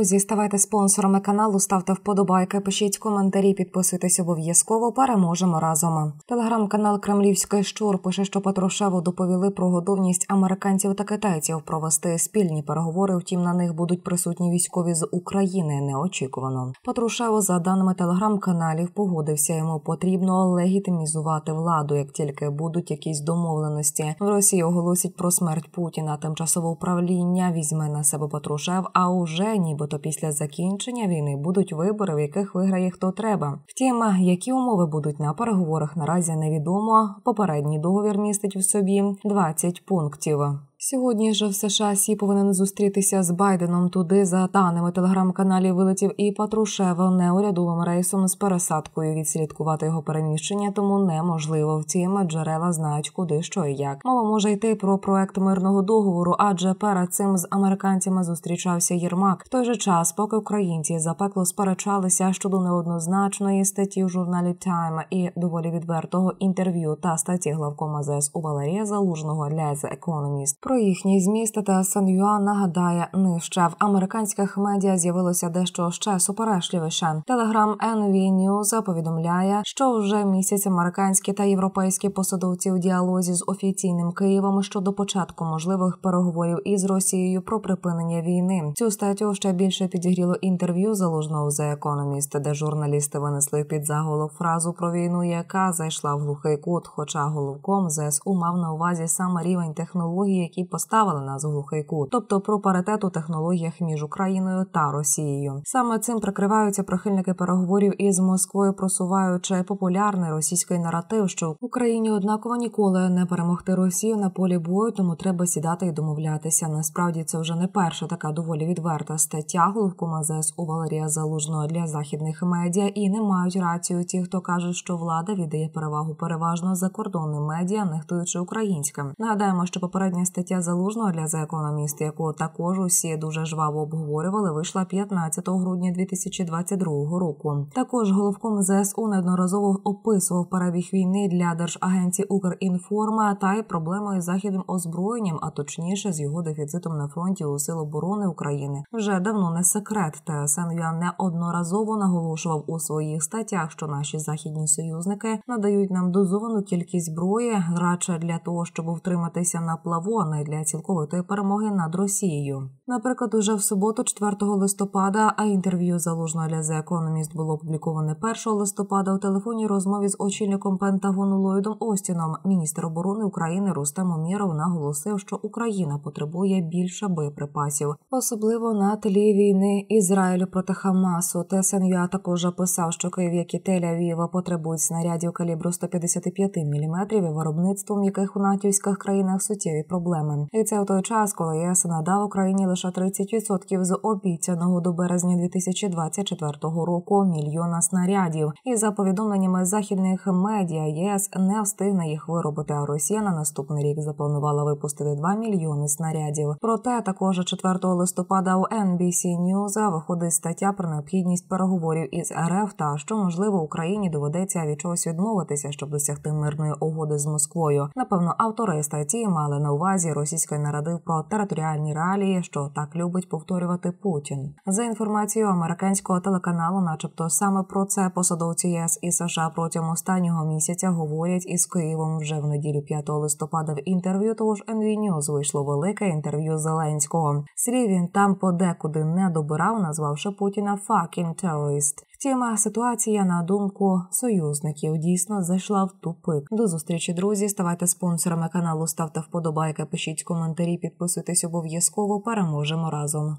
Друзі, ставайте спонсорами каналу, ставте вподобайки, пишіть коментарі, підписуйтесь обов'язково. Переможемо разом. Телеграм-канал Кремлівський щур пише, що Патрушеву доповіли про готовність американців та китайців провести спільні переговори. Втім, на них будуть присутні військові з України. Неочікувано. Патрушево, за даними телеграм-каналів, погодився. Йому потрібно легітимізувати владу. Як тільки будуть якісь домовленості в Росії, оголосять про смерть Путіна. Тимчасове управління візьме на себе Патрушев. А уже нібито після закінчення війни будуть вибори, в яких виграє хто треба. Втім, які умови будуть на переговорах наразі невідомо. Попередній договір містить в собі 20 пунктів. Сьогодні ж в США Сі повинен зустрітися з Байденом. Туди за даними телеграм-каналів вилетів і Патрушева неурядовим рейсом з пересадкою. Відслідкувати його переміщення тому неможливо. Втім, джерела знають, куди що і як. Мова може йти про проект мирного договору, адже перед цим з американцями зустрічався Єрмак. В той же час, поки українці запекло сперечалися щодо неоднозначної статті в журналі Time і доволі відвертого інтерв'ю та статті главкома у Валерія Залужного для The Economist. Про їхній зміст та Сан-Юа нагадає нижче в американських медіа з'явилося дещо ще суперечливіше. Телеграм NV News повідомляє, що вже місяць американські та європейські посадовці у діалозі з офіційним Києвом щодо початку можливих переговорів із Росією про припинення війни. Цю статтю ще більше підігріло інтерв'ю залужного The Economist, де журналісти винесли під заголовок фразу про війну, яка зайшла в глухий кут. Хоча головком ЗСУ мав на увазі саме рівень технологій, які поставили нас у глухий кут, тобто про паритет у технологіях між Україною та Росією. Саме цим прикриваються прихильники переговорів із Москвою, просуваючи популярний російський наратив, що Україні однаково ніколи не перемогти Росію на полі бою, тому треба сідати і домовлятися. Насправді це вже не перша така доволі відверта стаття головкома ЗСУ Валерія Залужного для західних медіа і не мають рацію ті, хто каже, що влада віддає перевагу переважно закордонним медіа, нехтуючи українським. Нагадаємо, що попередня стаття залужного для The Economist, яку також усі дуже жваво обговорювали, вийшла 15 грудня 2022 року. Також головком ЗСУ неодноразово описував перебіг війни для держагенції Укрінформа та й проблеми із західним озброєнням, а точніше з його дефіцитом на фронті у сил оборони України. Вже давно не секрет. ТСН я неодноразово наголошував у своїх статтях, що наші західні союзники надають нам дозовану кількість зброї, радше для того, щоб втриматися на плаву, а не для цілковитої перемоги над Росією. Наприклад, уже в суботу, 4 листопада, а інтерв'ю залужного для The Economist було опубліковане 1 листопада у телефонній розмові з очільником Пентагону Ллойдом Остіном. Міністр оборони України Рустем Умєров наголосив, що Україна потребує більше боєприпасів, особливо на тлі війни Ізраїлю проти Хамасу. ТСНЮА також описав, що Київ, як і Тель-Авіва потребують снарядів калібру 155 мм, виробництвом яких у натівських країнах суттєві проблеми. І це в той час, коли ЄС надав Україні лише 30% з обіцяного до березня 2024 року мільйона снарядів. І за повідомленнями західних медіа ЄС не встигне їх виробити. А Росія на наступний рік запланувала випустити 2 мільйони снарядів. Проте також 4 листопада у NBC News виходить стаття про необхідність переговорів із РФ та що можливо Україні доведеться від чогось відмовитися, щоб досягти мирної угоди з Москвою. Напевно, автори статті мали на увазі російський нарадив про територіальні реалії, що так любить повторювати Путін. За інформацією американського телеканалу, начебто саме про це посадовці ЄС і США протягом останнього місяця говорять із Києвом вже в неділю 5 листопада в інтерв'ю. Того ж NV News вийшло велике інтерв'ю Зеленського. Слів він там подекуди не добирав, назвавши Путіна «fucking terrorist». Втім, ситуація на думку союзників дійсно зайшла в тупик. До зустрічі, друзі. Ставайте спонсорами каналу, ставте вподобайки, пишіть коментарі, підписуйтесь обов'язково. Переможемо разом.